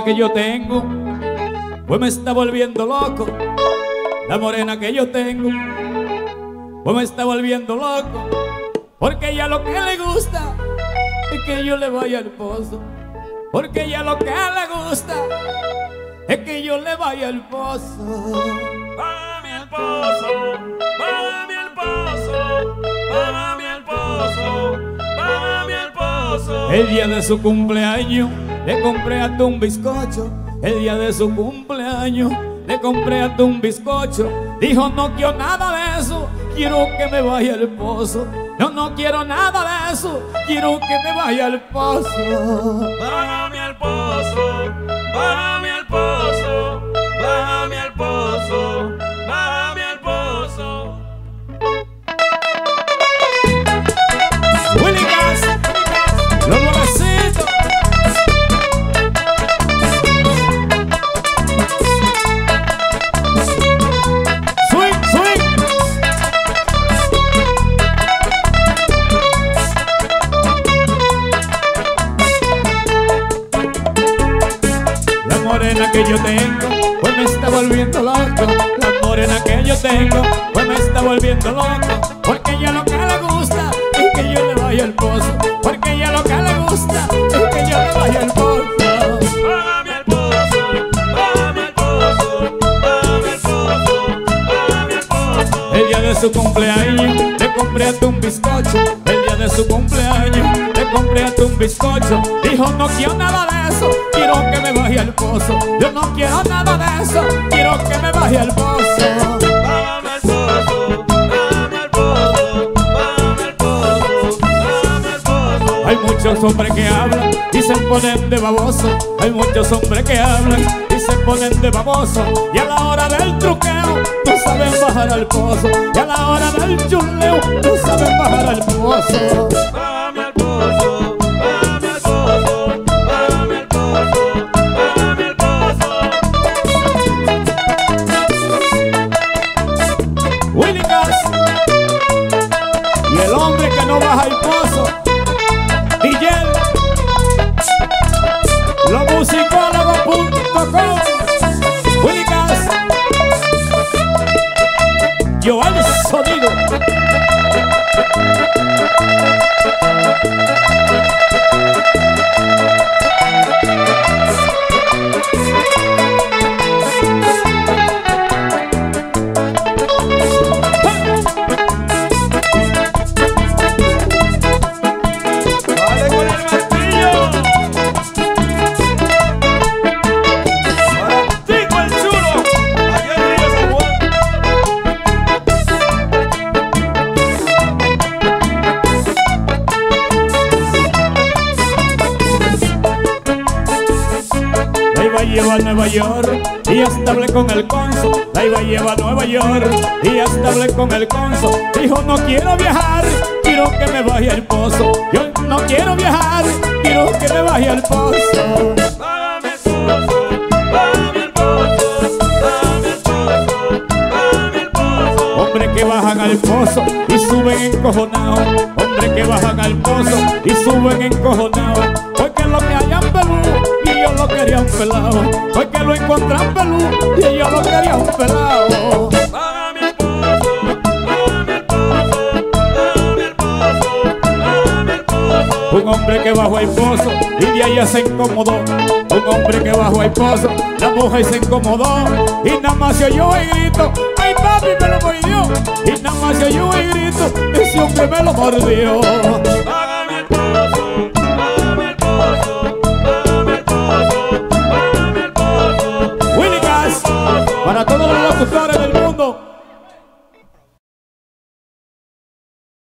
que yo tengo, pues me está volviendo loco. La morena que yo tengo, pues me está volviendo loco. Porque ella lo que le gusta es que yo le vaya al pozo. Porque ella lo que le gusta es que yo le vaya al pozo. Págame al pozo, págame al pozo, págame al pozo, págame al pozo. El día de su cumpleaños le compré hasta un bizcocho. El día de su cumpleaños le compré hasta un bizcocho. Dijo, no quiero nada de eso, quiero que me vaya al pozo. No, no quiero nada de eso, quiero que me vaya al pozo. Págame al pozo, morena que yo tengo, pues me está volviendo loco. La morena que yo tengo, pues me está volviendo loco. Porque ella lo que le gusta es que yo le vaya al pozo. Porque ella lo que le gusta es que yo le vaya al pozo. El día de su cumpleaños le compré hasta un bizcocho. De su cumpleaños le compré hasta un bizcocho. Dijo no quiero nada de eso, quiero que me baje al pozo. Yo no quiero nada de eso, quiero que me baje al pozo. Hay muchos hombres que hablan y se ponen de baboso. Hay muchos hombres que hablan y se ponen de baboso. Y a la hora del bajar al pozo. Y a la hora del chuleo no saben bajar al pozo. Al pozo, al pozo, al pozo, al pozo. Willy y el hombre que no baja Sonido Iba a Nueva York y hasta hablé con el cónsul. La iba a llevar a Nueva York y hasta hablé con el cónsul. Dijo, no quiero viajar, quiero que me vaya al pozo. Yo no quiero viajar, quiero que me vaya al pozo. Que bajan al pozo y suben encojonados. Hombre que bajan al pozo y suben encojonados. Págame el pozo, págame el pozo, págame el pozo, págame el pozo. Un hombre que bajó al pozo y de allá se incomodó. Un hombre que bajó al pozo, la mujer se incomodó. Y nada más se oyó el grito, ay papi me lo mordió. Y nada más se oyó el grito, ese hombre me lo mordió.